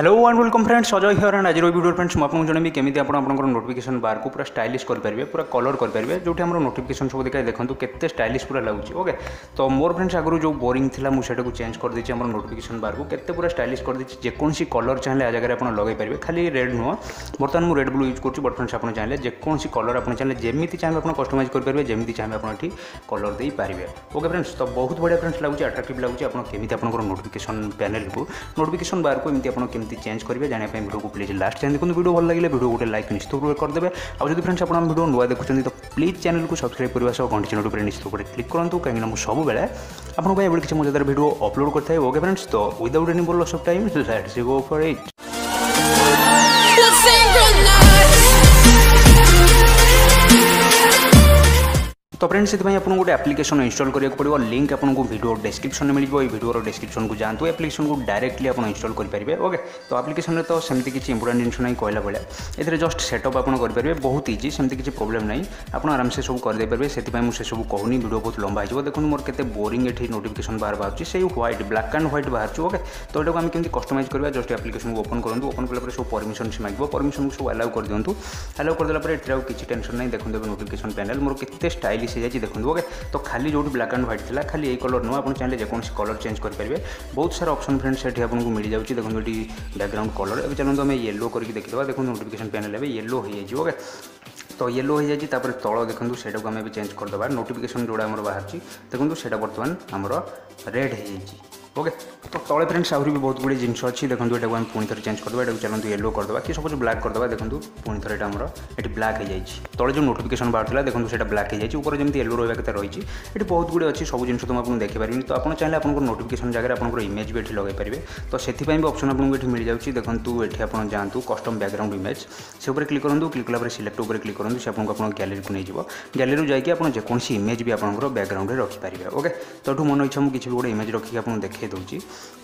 hello one welcome friends Ajay here and Azir video friends মু আপনার জনবি কেমিতি আপনার আপনার নোটিফিকেসন বারকু পুরা স্টাইলিশ করিপারে পুরা কলর করিপারে যেটি আমার নোটিফিকেসন সব দেখা দেখুন কেতে স্টাইলিশ পুরা লাগুচি ওকে তো মোর ফ্রেন্ডস আগর যে বোরিং লা মু সেটা চেঞ্জ করেদেছি আমার নোটিফিকেসন বারকু কেতে পুরা স্টাইলিশ করেদেছি যেকোনসি কলর চাইলে আ জায়গায় আপনার লগাই পারবে খালি রেড নুহ বর্তমান মু রেড ব্লু ইউজ করছি বট ফ্রেন্ডস আপনার চাইলে যেকোনসি কলর আপনার চাইলে যেমিতি চাইবে আপনার কস্টমাইজ করিপারে যেমিতি চাইবে আপনার এটি কলর দেই পারবে ওকে ফ্রেন্ডস তো বহুত বড়িয়া ফ্রেন্ডস লাগুচি আট্রাক্টিভ লাগুচি আপনার কেমিতি আপনার নোটিফিকেসন প্যানেলকু নোটিফিকেসন বারকু এমনি আপনার কেমিতি কেমতি চেঞ্জ କରିବେ ଜାଣିବା ପାଇଁ ଭିଡ଼ିଓକୁ ପ୍ଲିଜ୍ ଲାଷ୍ଟ ଯାଏଁ ଦେଖନ୍ତୁ ଭିଡ଼ିଓ ଭଲ ଲାଗିଲେ ଭିଡ଼ିଓ ଗୋଟେ ଲାଇକ୍ ନିଶ୍ଚିତ ରୂପେ କରିଦେବେ ଆଉ ଯଦି ଫ୍ରେଣ୍ଡସ୍ ଆପଣ ଭିଡ଼ିଓ ନୂଆ ଦେଖୁଛନ୍ତି ତ ପ୍ଲିଜ୍ ଚ୍ୟାନେଲକୁ ସବସ୍କ୍ରାଇବ୍ କରିବା ସହ ଘଣ୍ଟି ଚିହ୍ନ ଉପରେ ନିଶ୍ଚିତ ରୂପରେ କ୍ଲିକ୍ କରନ୍ତୁ କାହିଁକିନା ମୁଁ ସବୁବେଳେ ଆପଣଙ୍କ ପାଇଁ ଏଭଳି କିଛି ମଜାଦାର ଭିଡ଼ିଓ ଅପଲୋଡ଼ କରିଥାଏ ଓକେ ଫ୍ରେଣ୍ଡସ୍ ତ ୱିଦାଉଟ୍ ଏନି ବୋଲ୍ ଲସ୍ ଅଫ୍ ଟାଇମ୍ ସୋସାଇଟି ସେ ଗୋ ଫର୍ ଇଟ୍ তো फ्रेंड्स से आपको गोटे आप्लिकेसन इनस्टल करा पड़ो लिंक आपको भिडियो डेस्क्रिप्सन मिल भिडियो डेस्क्रिप्सन को जातु आप्लिकेसन को डायरेक्टली आप इनस्टल करेंगे ओके तो आप्लिकेसन तो सेमती किसी इंपोर्टां जिन ना कहला भाया ए जस्ट सेटअप आपरे बहुत इजी सेमती किसी प्रोब्लेम ना आप आराम से सब करदेपर से सब कहूनी भिडियो बहुत लंबा हो देखो मोर के बोरींग ये नोटिफिकेसन बाहर बाहर से ह्वैट ब्लाक एंड ह्वैट बाहर ओके तो यहाँ आम कमी कस्टमाइज करवा जस्ट आप्लिकेसन को ओपन करूँ ओपन कलापर सब परमिशन से मांग परमिशन सब आलाउ कर दिखाँ आलाउ करदेला किसी टेनसन ना देखते नोटिफिकेसन पैनल मोर के स्टाइल ପାଲିସ୍ ହେଇଯାଇଛି ଦେଖନ୍ତୁ ଓକେ ତ ଖାଲି ଯେଉଁଠି ବ୍ଲାକ୍ ଆଣ୍ଡ ହ୍ୱାଇଟ୍ ଥିଲା ଖାଲି ଏଇ କଲର୍ ନୁହଁ ଆପଣ ଚାହିଁଲେ ଯେକୌଣସି କଲର୍ ଚେଞ୍ଜ କରିପାରିବେ ବହୁତ ସାରା ଅପସନ୍ ଫ୍ରେଣ୍ଡ ସେଠି ଆପଣଙ୍କୁ ମିଳିଯାଉଛି ଦେଖନ୍ତୁ ଏଠି ବ୍ୟାକ୍ଗ୍ରାଉଣ୍ଡ କଲର୍ ଏବେ ଚାଲନ୍ତୁ ଆମେ ୟେଲୋ କରିକି ଦେଖିଦେବା ଦେଖନ୍ତୁ ନୋଟିଫିକେସନ୍ ପ୍ୟାନେଲ୍ ଏବେ ୟେଲୋ ହେଇଯାଇଛି ଓକେ ତ ୟେଲୋ হয়ে ତାପରେ ତଳ ଦେଖନ୍ତୁ ସେଇଟାକୁ ଆମେ ଏବେ ଚେଞ୍ଜ କରିଦେବା ନୋଟିଫିକେସନ୍ ଯେଉଁଟା ଆମର বাহারি ଦେଖନ୍ତୁ ସେଇଟା ବର୍ତ୍ତମାନ ଆମର ରେଡ଼୍ হয়ে ওকে তো তলে ফ্রেন্ডস আহরি বি বহুত গুড়িয়ে জিনিস অছি দেখুন এটা আমি পুঁ থরে চেঞ্জ করদেবা এটা চালু ইয়েলো করদেবা কি সপোজ ব্ল্যাক করদেবা দেখুন পুঁ থরে এটা আমার এটি ব্ল্যাক হয়ে যাই তলে যে নোটিফিকেশন বাহুলা দেখুন সেটা ব্ল্যাক হয়ে যাই উপরে যেমন ইয়েলো রহবা কথা রয়েছে এটি বহুত গুড়িয়ে অছি সব জিনিস তো আপনার দেখিপারি তো আপনার চাইলে আপনার নোটিফিকেশন জায়গায় আপনার ইমেজ বি এটি লগাই পারবে তো সেপাই বি অপসন আপনার এটি মিলে যাচ্ছে দেখুন এটি আপনার যাতে কষ্টম ব্যাকগ্রাউন্ড ইমেজ সে উপরে ক্লিক করুন ক্লিক কলাপরে সিলেক্ট উপরে ক্লিক করুন সে আপনার আপনার গ্যালেরি নিয়ে গ্যালেরি যাই আপনার যেকোন ইমেজ বি আপনার ব্যাকগ্রাউন্ডে রখিপারে ওকে তো মনে ইচ্ছা মু কিছু গোটে ইমেজ রক্ষি আপনার দেখে দেଉଛି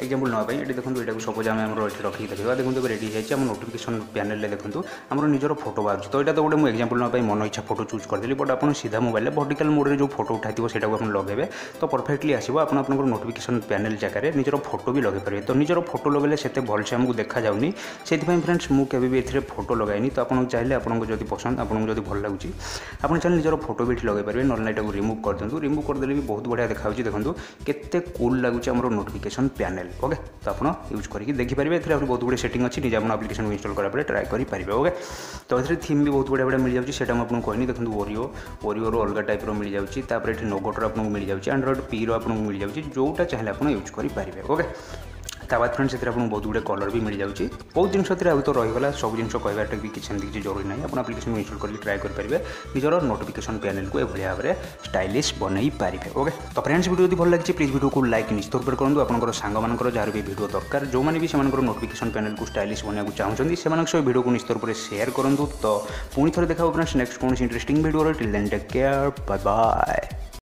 ଏକ୍ଜାମ୍ପଲ୍ ନେବା ପାଇଁ ଏଠି ଦେଖନ୍ତୁ ଏଇଟାକୁ ସପୋଜ୍ ଆମେ ଆମର ଏଠି ରଖିକି ଦେଖିବା ଦେଖନ୍ତୁ ଏବେ ରେଡ଼ି ହେଇଯାଇଛି ଆମ ନୋଟିଫିକେସନ୍ ପ୍ୟାନେଲ୍ରେ ଦେଖନ୍ତୁ ଆମର ନିଜର ଫଟୋ ବାହାରୁଛି ତ ଏଇଟା ତ ଗୋଟେ ମୁଁ ଏକ୍ଜାମ୍ପଲ୍ ନେବା ପାଇଁ ମନ ଇଚ୍ଛା ଫଟୋ ଚୁଜ୍ କରିଦେଲି ବଟ୍ ଆପଣ ସିଧା ମୋବାଇଲ୍ରେ ଭର୍ଟିକାଲ୍ ମୋଡ଼୍ରେ ଯେଉଁ ଫଟୋ ଉଠାଇଥିବ ସେଇଟାକୁ ଆପଣ ଲଗାଇବେ ତ ପରଫେକ୍ଟଲି ଆସିବ ଆପଣ ଆପଣଙ୍କର ନୋଟିଫିକେସନ୍ ପ୍ୟାନେଲ୍ ଜାଗାରେ ନିଜର ଫଟୋ ବି ଲଗାଇ ପାରିବେ ତ ନିଜର ଫଟୋ ଲଗାଇଲେ ସେତେ ଭଲସେ ଆମକୁ ଦେଖାଯାଉନି ସେଥିପାଇଁ ଫ୍ରେଣ୍ଡସ୍ ମୁଁ କେବେ ବି ଏଥିରେ ଫଟୋ ଲଗାଇନି ତ ଆପଣ ଚାହିଁଲେ ଆପଣଙ୍କୁ ଯଦି ପସନ୍ଦ ଆପଣଙ୍କୁ ଯଦି ଭଲ ଲାଗୁଛି ଆପଣ ଚାହିଁଲେ ନିଜର ଫଟୋ ବି ଏଠି ଲଗାଇ ପାରିବେ ନହେଲେ ଏଟାକୁ ରିମୁଭ୍ କରିଦିଅନ୍ତୁ ରିମୁଭ୍ କରିଦେଲେ ବି ବହୁତ ବଢ଼ିଆ ଦେଖାଯାଉଛି ଦେଖନ୍ତୁ କେତେ କୁଲ୍ ଲାଗୁଛି ଆମର ନୋଟିଫିକେସନ୍ नोटिकेसन पानेल ओके तो आप यूज करके देखी देखिए आप बहुत गुड़े सेट अच्छी निजे आप एप्लिकेशन को इनस्टल करापे ट्राए करेंगे ओके तो इसमें थीम भी बहुत बढ़िया बढ़िया मिल जाती जाएगी आपको कहीं देखते ओरियो ओरियोर अलग टाइप मिल जाती नगटर आपको मिल जाएगी आंड्रोड पी रो आपको मिल जाएगी जोटा चाहिए आप यूज करेंगे ओके ତା ବାଦ ଫ୍ରେଣ୍ଡ ସେଥିରେ ଆପଣଙ୍କୁ ବହୁତ ଗୁଡ଼ିଏ କଲର୍ ବି ମିଳିଯାଉଛି ବହୁତ ଜିନିଷ ସେଥିରେ ଆଉ ତ ରହିଗଲା ସବୁ ଜିନିଷ କହିବାଟା ବି କିଛି ସେମିତି କିଛି ଜରୁରୀ ନାହିଁ ଆପଣ ଆପ୍ଲିକେସନ୍ ଇନଷ୍ଟଲ୍ କରିକି ଟ୍ରାଏ କରିପାରିବେ ନିଜର ନୋଟିଫିକେସନ୍ ପ୍ୟାନେଲ୍କୁ ଏଭଳି ଭାବରେ ଷ୍ଟାଇଲିସ୍ ବନେଇ ପାରିବେ ଓକେ ତ ଫ୍ରେଣ୍ଡସ୍ ଭିଡ଼ିଓ ଯଦି ଭଲ ଲାଗିଛି ପ୍ଲିଜ୍ ଭିଡ଼ିଓକୁ ଲାଇକ୍ ନିଶ୍ଚିତ ରୂପରେ କରନ୍ତୁ ଆପଣଙ୍କର ସାଙ୍ଗମାନଙ୍କର ଯାହାର ବି ଭିଡ଼ିଓ ଦରକାର ଯେଉଁମାନେ ବି ସେମାନଙ୍କର ନୋଟିଫିକେସନ୍ ପ୍ୟାନେଲ୍କୁ ଷ୍ଟାଇଲିସ୍ ବନେଇବାକୁ ଚାହୁଁଛନ୍ତି ସେମାନଙ୍କ ସହ ଭିଡ଼ିଓକୁ ନିଶ୍ଚିତ ରୂପରେ ସେୟାର କରନ୍ତୁ ତ ପୁଣି ଥରେ ଦେଖା ହେବ ଫ୍ରେଣ୍ଡସ୍ ନେକ୍ସଟ କୌଣସି ଇଣ୍ଟରେଷ୍ଟିଂ ଭିଡ଼ିଓରେ till then take care bye